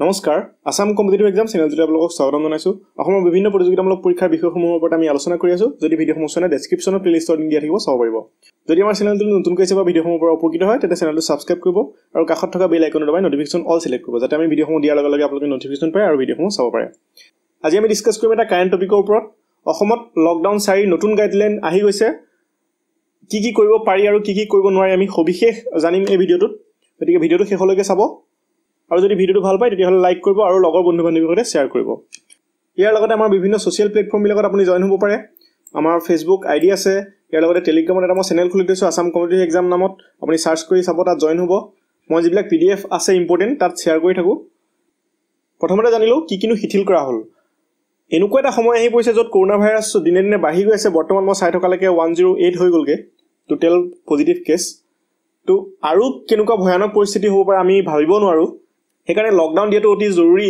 নমস্কাৰ Assam competitive exam চেনেলটোতে আপোনালোকক স্বাগতম জনাইছোঁ। অসমৰ বিভিন্ন প্ৰতিযোগিতামূলক পৰীক্ষাৰ বিষয়সমূহৰ ওপৰত আমি আলোচনা কৰি আছোঁ যদি ভিডিঅ'সমূহ চোৱা ডেছক্ৰিপশ্যনত প্লেলিষ্টত লিংক দিয়া থাকিব চাব পাৰিব। যদি আমাৰ চেনেলটো নতুনকৈ চাব ভিডিঅ'সমূহৰ পৰা উপকৃত হয় তেতিয়া চেনেলটো ছাবস্ক্ৰাইব কৰিব আৰু কাষত থকা বেল আইকনৰ দবাই নটিফিকেশ্যন অল চিলেক্ট কৰিব যাতে আমি ভিডিঅ'সমূহ দিয়াৰ লগে লগে আপোনালোকে নটিফিকেশ্যন পায় আৰু ভিডিঅ'সমূহ চাব পাৰে। আজি আমি ডিছকাছ কৰিম এটা কাৰেণ্ট টপিকৰ ওপৰত। অসমত লকডাউন চাৰিৰ নতুন গাইডলাইন আহি গৈছে। কি কি কৰিব পাৰি আৰু কি কি কৰিব নোৱাৰি আমি সবিশেষ জানিম এই ভিডিঅ'টোত। গতিকে ভিডিঅ'টো শেষলৈকে চাব। আৰু যদি ভিডিঅ'টো ভাল পায় তেতিয়াহ'লে লাইক কৰিব আৰু লগৰ বন্ধু বান্ধৱীৰ সৈতে শ্বেয়াৰ কৰিব। ইয়াৰ লগতে আমাৰ বিভিন্ন ছ'চিয়েল প্লেটফৰ্মবিলাকত আপুনি জইন হ'ব পাৰে। আমাৰ ফেচবুক আই ডি আছে। ইয়াৰ লগতে টেলিগ্ৰামত এটা মই চেনেল খুলি থৈছোঁ আছাম কম্পিটিটিভ এক্সাম নামত। আপুনি চাৰ্চ কৰি চাব তাত জইন হ'ব। মই যিবিলাক পি ডি এফ আছে ইম্পৰ্টেণ্ট তাত শ্বেয়াৰ কৰি থাকোঁ। প্ৰথমতে জানিলোঁ কি কিনো শিথিল কৰা হ'ল। এনেকুৱা এটা সময় আহি পৰিছে য'ত কৰোণা ভাইৰাছ দিনে দিনে বাঢ়ি গৈ আছে। বৰ্তমান মই চাই থকালৈকে ওৱান জিৰ' এইট হৈ গ'লগৈ। টোটেল পজিটিভ কেছ ত' আৰু কেনেকুৱা ভয়ানক পৰিস্থিতি হ'ব পাৰে আমি ভাবিব নোৱাৰোঁ। সেইকাৰণে লকডাউন দিয়াটো অতি জৰুৰী।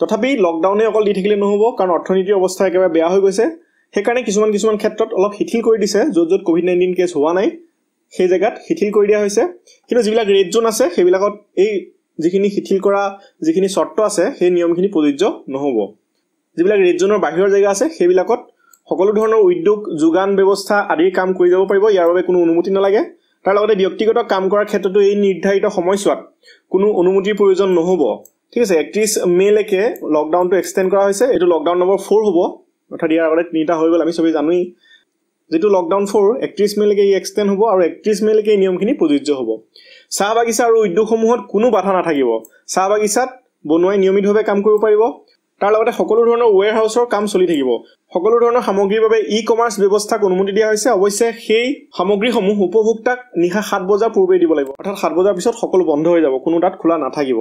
তথাপি লকডাউনে অকল দি থাকিলে নহ'ব কাৰণ অৰ্থনীতিৰ অৱস্থা একেবাৰে বেয়া হৈ গৈছে। সেইকাৰণে কিছুমান কিছুমান ক্ষেত্ৰত অলপ শিথিল কৰি দিছে য'ত য'ত ক'ভিড নাইণ্টিন কেছ হোৱা নাই সেই জেগাত শিথিল কৰি দিয়া হৈছে। কিন্তু যিবিলাক ৰেড জ'ন আছে সেইবিলাকত এই যিখিনি শিথিল কৰা যিখিনি চৰ্ত আছে সেই নিয়মখিনি প্ৰযোজ্য নহ'ব। যিবিলাক ৰেড জ'নৰ বাহিৰৰ জেগা আছে সেইবিলাকত সকলো ধৰণৰ উদ্যোগ যোগান ব্যৱস্থা আদিৰ কাম কৰি যাব পাৰিব। ইয়াৰ বাবে কোনো অনুমতি নালাগে। তাৰ লগতে ব্যক্তিগত কাম কৰাৰ ক্ষেত্ৰতো এই নিৰ্ধাৰিত সময়ছোৱাত কোনো অনুমতিৰ প্ৰয়োজন নহ'ব। ঠিক আছে একত্ৰিছ মে'লৈকে লকডাউনটো এক্সটেণ্ড কৰা হৈছে। এইটো লকডাউন নম্বৰ ফ'ৰ হ'ব। অৰ্থাৎ ইয়াৰ আগতে তিনিটা হৈ গ'ল আমি চবেই জানোৱেই। যিটো লকডাউন ফ'ৰ একত্ৰিছ মে'লৈকে ই এক্সটেণ্ড হ'ব আৰু একত্ৰিছ মে'লৈকে এই নিয়মখিনি প্ৰযোজ্য হ'ব। চাহ বাগিচা আৰু উদ্যোগসমূহত কোনো বাধা নাথাকিব। চাহ বাগিচাত বনোৱাই নিয়মিতভাৱে কাম কৰিব পাৰিব। তাৰ লগতে সকলো ধৰণৰ ৱেৰ হাউচৰ কাম চলি থাকিব। সকলো ধৰণৰ সামগ্ৰীৰ বাবে ই কমাৰ্চ ব্যৱস্থাক অনুমতি দিয়া হৈছে। অৱশ্যে সেই সামগ্ৰীসমূহ উপভোক্তাক নিশা সাত বজাৰ পূৰ্বেই দিব লাগিব। অৰ্থাৎ সাত বজাৰ পিছত সকলো বন্ধ হৈ যাব কোনো তাত খোলা নাথাকিব।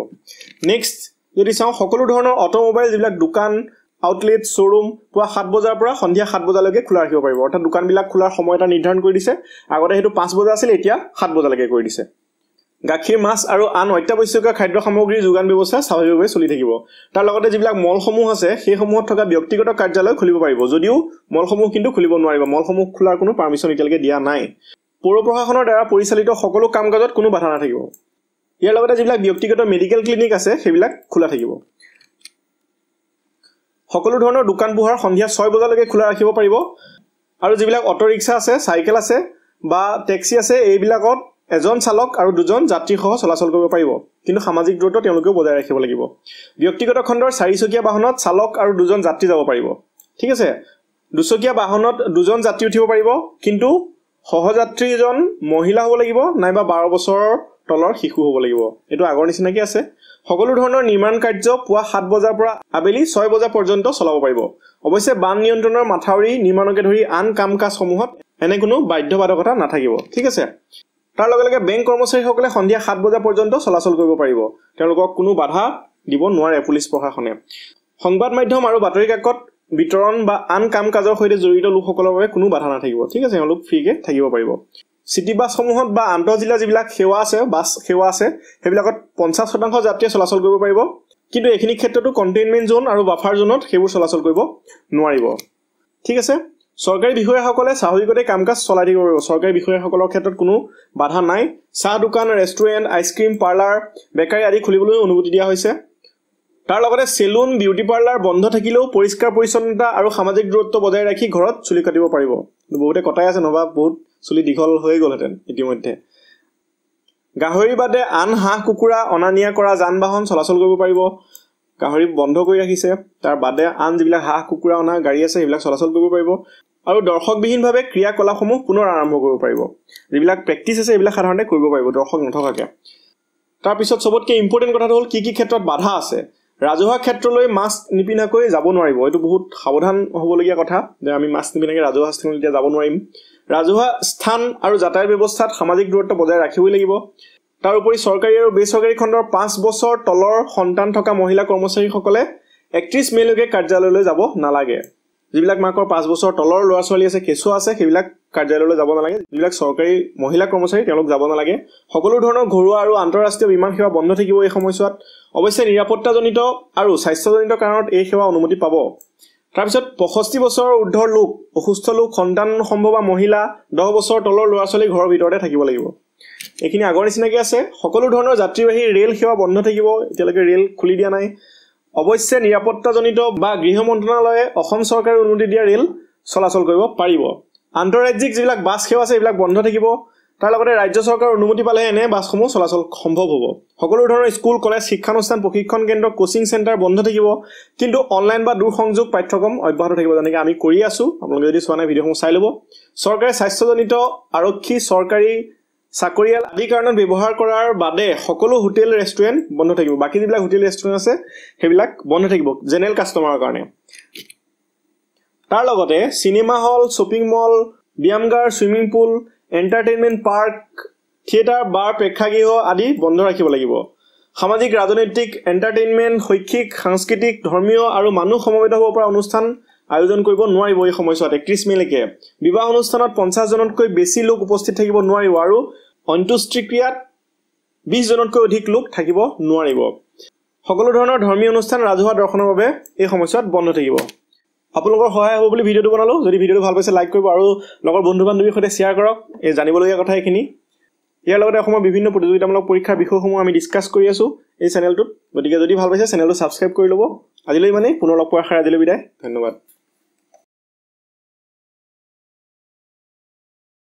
নেক্সট যদি চাওঁ সকলো ধৰণৰ অট'মোবাইল যিবিলাক দোকান আউটলেট শ্ব'ৰুম পুৱা সাত বজাৰ পৰা সন্ধিয়া সাত বজালৈকে খোলা ৰাখিব পাৰিব। অৰ্থাৎ দোকানবিলাক খোলাৰ সময় এটা নিৰ্ধাৰণ কৰি দিছে। আগতে সেইটো পাঁচ বজা আছিল এতিয়া সাত বজালৈকে কৰি দিছে। গাখীৰ মাছ আৰু আন অত্যাৱশ্যকীয় খাদ্য সামগ্ৰীৰ যোগান ব্যৱস্থা স্বাভাৱিকভাৱে চলি থাকিব। তাৰ লগতে যিবিলাক মলসমূহ আছে সেইসমূহত থকা ব্যক্তিগত কাৰ্যালয় খুলিব পাৰিব। যদিও মলসমূহ কিন্তু খুলিব নোৱাৰিব। মলসমূহ খোলাৰ কোনো পাৰ্মিশ্যন এতিয়ালৈকে দিয়া নাই। পৌৰ প্ৰশাসনৰ দ্বাৰা পৰিচালিত সকলো কাম কাজত কোনো বাধা নাথাকিব। ইয়াৰ লগতে যিবিলাক ব্যক্তিগত মেডিকেল ক্লিনিক আছে সেইবিলাক খোলা থাকিব। সকলো ধৰণৰ দোকান পোহাৰ সন্ধিয়া ছয় বজালৈকে খোলা ৰাখিব পাৰিব। আৰু যিবিলাক অট' ৰিক্সা আছে চাইকেল আছে বা টেক্সি আছে এইবিলাকত এজন চালক আৰু দুজন যাত্ৰীসহ চলাচল কৰিব পাৰিব। কিন্তু সামাজিক দূৰত্ব তেওঁলোকেও বজাই ৰাখিব লাগিব। ব্যক্তিগত খণ্ডৰ চাৰিচকীয়া বাহনত চালক আৰু দুজন যাত্ৰী যাব পাৰিব। ঠিক আছে? দুচকীয়া বাহনত দুজন যাত্ৰী উঠিব পাৰিব কিন্তু সহযাত্ৰীজন মহিলা হ'ব লাগিব নাইবা বাৰ বছৰৰ তলৰ শিশু হ'ব লাগিব। এইটো আগৰ নিচিনাকৈ আছে। সকলো ধৰণৰ নিৰ্মাণ কাৰ্য পুৱা সাত বজাৰ পৰা আবেলি ছয় বজা পৰ্যন্ত চলাব পাৰিব। অৱশ্যে বান নিয়ন্ত্ৰণৰ মাথাউৰি নিৰ্মাণকে ধৰি আন কাম কাজসমূহত এনে কোনো বাধ্যবাধকতা নাথাকিব। ঠিক আছে? তাৰ লগে লগে বেংক কৰ্মচাৰীসকলে সন্ধিয়া সাত বজা পৰ্যন্ত চলাচল কৰিব পাৰিব। তেওঁলোকক কোনো বাধা দিব নোৱাৰে পুলিচ প্ৰশাসনে। সংবাদ মাধ্যম আৰু বাতৰি কাকত বিতৰণ বা আন কাম কাজৰ সৈতে জড়িত লোকসকলৰ বাবে কোনো বাধা নাথাকিব। ঠিক আছে তেওঁলোক ফ্ৰীকৈ থাকিব পাৰিব। চিটি বাছসমূহত বা আন্তঃজিলা যিবিলাক সেৱা আছে বাছ সেৱা আছে সেইবিলাকত পঞ্চাছ শতাংশ যাত্ৰীয়ে চলাচল কৰিব পাৰিব। কিন্তু এইখিনি ক্ষেত্ৰতো কণ্টেইনমেণ্ট জ'ন আৰু বাফাৰ জ'নত সেইবোৰ চলাচল কৰিব নোৱাৰিব। ঠিক আছে? চৰকাৰী বিষয়াসকলে স্বাভাৱিকতে কাম কাজ চলাই থাকিব পাৰিব। চৰকাৰী বিষয়াসকলৰ ক্ষেত্ৰত কোনো বাধা নাই। চাহ দোকান ৰেষ্টুৰেণ্ট আইচক্ৰীম পাৰ্লাৰ বেকাৰী আদি খুলিবলৈ অনুমতি দিয়া হৈছে। তাৰ লগতে চেলুন বিউটি পাৰ্লাৰ বন্ধ থাকিলেও পৰিষ্কাৰ পৰিচ্ছন্নতা আৰু সামাজিক দূৰত্ব বজাই ৰাখি ঘৰত চুলি কাটিব পাৰিব। বহুতে কটাই আছে নহবা বহুত চুলি দীঘল হৈ গ'লহেঁতেন ইতিমধ্যে। গাহৰি বাদে আন হাঁহ কুকুৰা অনা নিয়া কৰা যান বাহন চলাচল কৰিব পাৰিব। গাহৰি বন্ধ কৰি ৰাখিছে। তাৰ বাদে আন যিবিলাক হাঁহ কুকুৰা অনা গাড়ী আছে সেইবিলাক চলাচল কৰিব পাৰিব। আৰু দৰ্শকবিহীনভাৱে ক্ৰিয়াকলাপসমূহ পুনৰ আৰম্ভ কৰিব পাৰিব। যিবিলাক প্ৰেক্টিচ আছে সেইবিলাক সাধাৰণতে কৰিব পাৰিব দৰ্শক নথকাকৈ। তাৰপিছত চবতকৈ ইম্পৰ্টেণ্ট কথাটো হ'ল কি কি ক্ষেত্ৰত বাধা আছে। ৰাজহুৱা ক্ষেত্ৰলৈ মাস্ক নিপিন্ধাকৈ যাব নোৱাৰিব। এইটো বহুত সাৱধান হ'বলগীয়া কথা যে আমি মাস্ক নিপিন্ধাকৈ ৰাজহুৱা স্থানত এতিয়া যাব নোৱাৰিম। ৰাজহুৱা স্থান আৰু যাতায়াত ব্যৱস্থাত সামাজিক দূৰত্ব বজাই ৰাখিবই লাগিব। তাৰোপৰি চৰকাৰী আৰু বেচৰকাৰী খণ্ডৰ পাঁচ বছৰ তলৰ সন্তান থকা মহিলা কৰ্মচাৰীসকলে একত্ৰিছ মে'লৈকে কাৰ্যালয়লৈ যাব নালাগে। যিবিলাক মাকৰ পাঁচ বছৰ তলৰ ল'ৰা ছোৱালী আছে কেঁচুৱা আছে সেইবিলাক কাৰ্যালয়লৈ যাব নালাগে। যিবিলাক চৰকাৰী মহিলা কৰ্মচাৰী তেওঁলোক যাব নালাগে। সকলো ধৰণৰ ঘৰুৱা আৰু আন্তঃৰাষ্ট্ৰীয় বিমান সেৱা বন্ধ থাকিব এই সময়ছোৱাত। অৱশ্যে নিৰাপত্তাজনিত আৰু স্বাস্থ্যজনিত কাৰণত এই সেৱা অনুমতি পাব। তাৰপিছত পঁয়ষষ্ঠি বছৰৰ ঊৰ্ধৰ লোক অসুস্থ লোক সন্তান সম্ভৱা মহিলা দহ বছৰ তলৰ ল'ৰা ছোৱালী ঘৰৰ ভিতৰতে থাকিব লাগিব। এইখিনি আগৰ নিচিনাকৈ আছে। সকলো ধৰণৰ যাত্ৰীবাহী ৰেল সেৱা বন্ধ থাকিব। এতিয়ালৈকে ৰেল খুলি দিয়া নাই। অৱশ্যে নিৰাপত্তাজনিত বা গৃহ মন্ত্ৰণালয়ে অসম চৰকাৰে অনুমতি দিয়া ৰেল চলাচল কৰিব পাৰিব। আন্তঃৰাজ্যিক যিবিলাক বাছ সেৱা আছে সেইবিলাক বন্ধ থাকিব। তাৰ লগতে ৰাজ্য চৰকাৰৰ অনুমতি পালেহে এনে বাছসমূহ চলাচল সম্ভৱ হ'ব। সকলো ধৰণৰ স্কুল কলেজ শিক্ষানুষ্ঠান প্ৰশিক্ষণ কেন্দ্ৰ কোচিং চেণ্টাৰ বন্ধ থাকিব। কিন্তু অনলাইন বা দূৰসংযোগ পাঠ্যক্ৰম অব্যাহত থাকিব। যেনেকৈ আমি কৰি আছোঁ আপোনালোকে যদি চোৱা নাই ভিডিঅ'সমূহ চাই ল'ব। চৰকাৰে স্বাস্থ্যজনিত আৰক্ষী চৰকাৰী চাকৰিয়াল আদি কাৰণত ব্যৱহাৰ কৰাৰ বাদে সকলো হোটেল ৰেষ্টুৰেণ্ট বন্ধ থাকিব। বাকী যিবিলাক হোটেল ৰেষ্টুৰেণ্ট আছে সেইবিলাক বন্ধ থাকিব জেনেৰেল কাষ্টমাৰৰ কাৰণে। তাৰ লগতে cinema hall shopping mall ব্যায়ামগাৰ swimming pool entertainment park theatre bar প্ৰেক্ষাগৃহ আদি বন্ধ ৰাখিব লাগিব। সামাজিক ৰাজনৈতিক এণ্টাৰটেইনমেণ্ট শৈক্ষিক সাংস্কৃতিক ধৰ্মীয় আৰু মানুহ সমবেত হ'ব পৰা অনুষ্ঠান আয়োজন কৰিব নোৱাৰিব এই সময়ছোৱাত। একত্ৰিছ মেলৈকে। বিবাহ অনুষ্ঠানত পঞ্চাছজনতকৈ বেছি লোক উপস্থিত থাকিব নোৱাৰিব আৰু অন্ত্যেষ্টিক্ৰিয়াত বিছজনতকৈ অধিক লোক থাকিব নোৱাৰিব। সকলো ধৰণৰ ধৰ্মীয় অনুষ্ঠান ৰাজহুৱা দৰ্শনৰ বাবে এই সময়ছোৱাত বন্ধ থাকিব। আপোনালোকৰ সহায় হ'ব বুলি ভিডিঅ'টো বনালোঁ। যদি ভিডিঅ'টো ভাল পাইছে লাইক কৰিব আৰু লগৰ বন্ধু বান্ধৱীৰ সৈতে শ্বেয়াৰ কৰক। এই জানিবলগীয়া কথা এইখিনি। ইয়াৰ লগতে অসমৰ বিভিন্ন প্ৰতিযোগিতামূলক পৰীক্ষাৰ বিষয়সমূহ আমি ডিছকাছ কৰি আছোঁ এই চেনেলটোত গতিকে যদি ভাল পাইছে চেনেলটো ছাবস্ক্ৰাইব কৰি ল'ব। আজিলৈ ইমানেই। পুনৰ লগ পোৱাৰ আশাৰে আজিলৈ বিদায়। ধন্যবাদ।